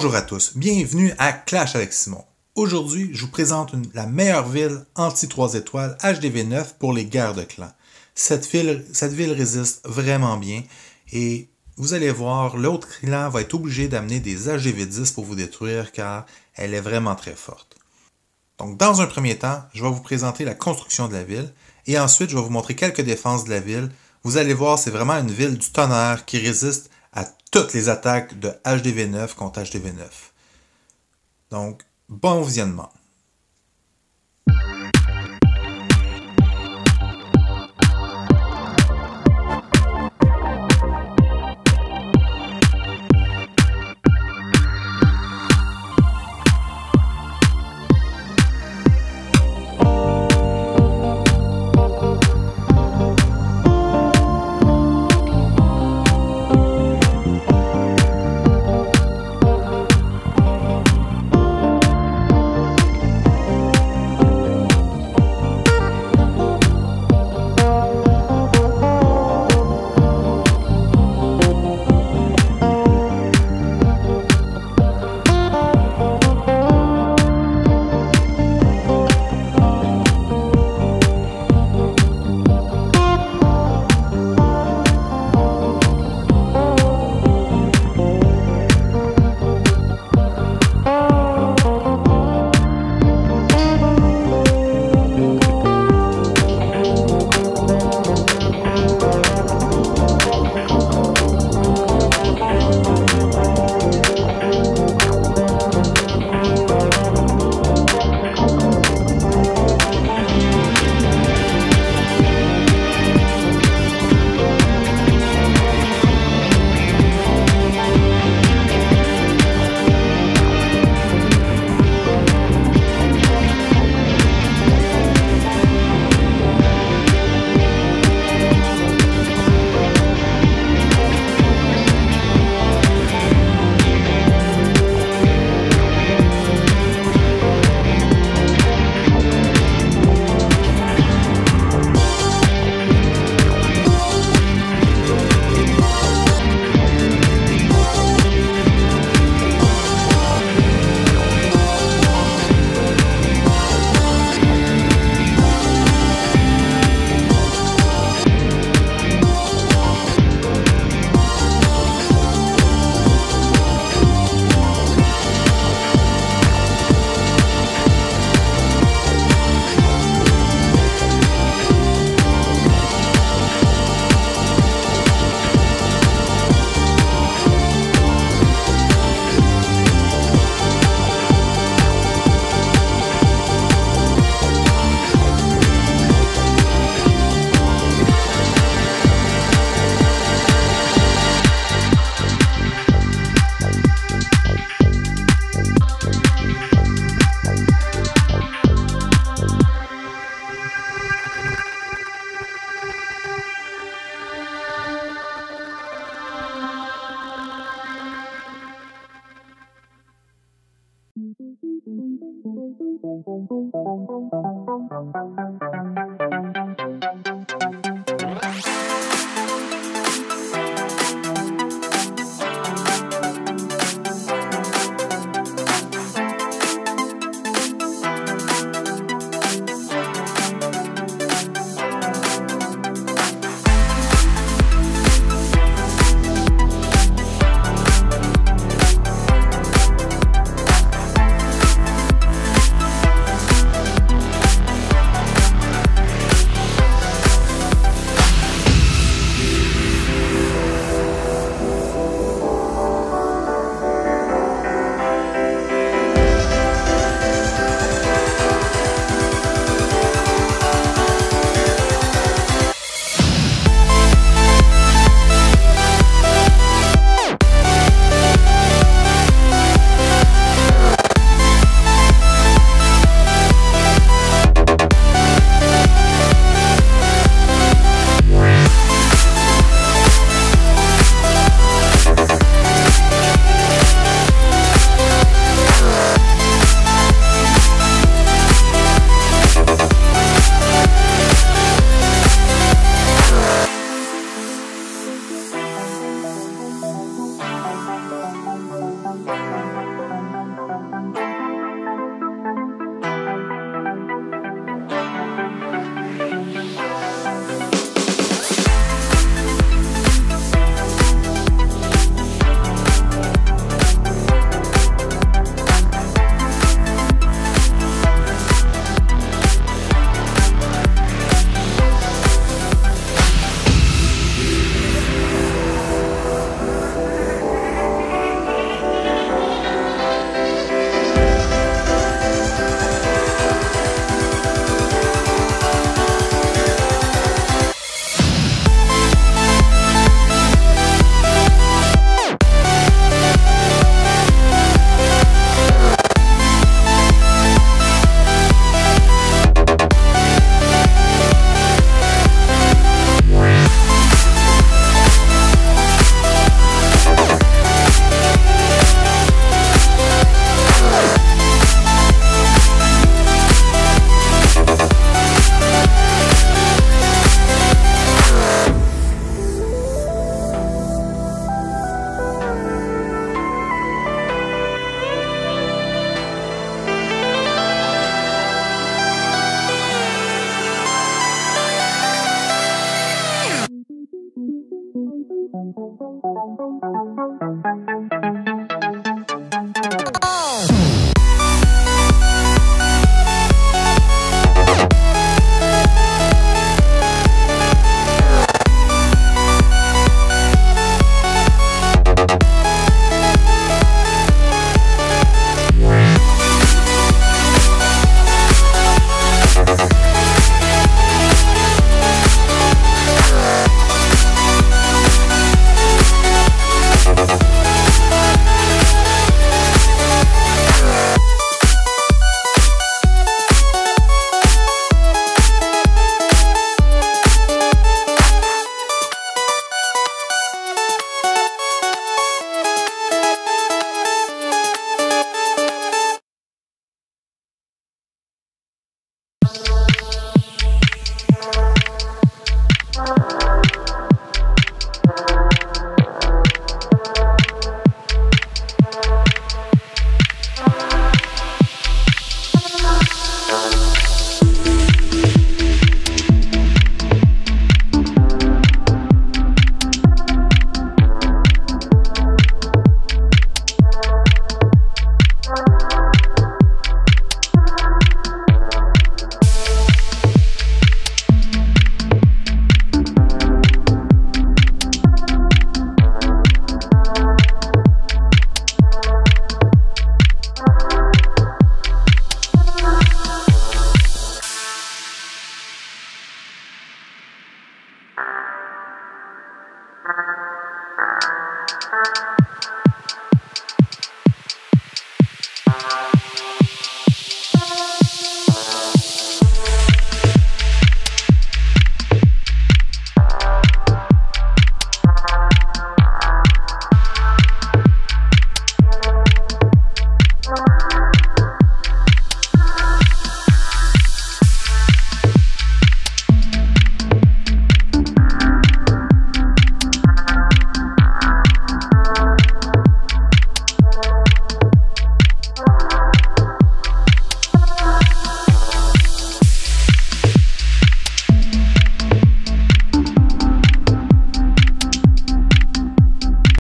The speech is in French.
Bonjour à tous, bienvenue à Clash avec Simon. Aujourd'hui, je vous présente la meilleure ville anti-3 étoiles HDV9 pour les guerres de clans. Cette ville, cette ville résiste vraiment bien et vous allez voir, l'autre clan va être obligé d'amener des HDV10 pour vous détruire car elle est vraiment très forte. Donc, dans un premier temps, je vais vous présenter la construction de la ville et ensuite, je vais vous montrer quelques défenses de la ville. Vous allez voir, c'est vraiment une ville du tonnerre qui résiste toutes les attaques de HDV9 contre HDV9. Donc, bon visionnement.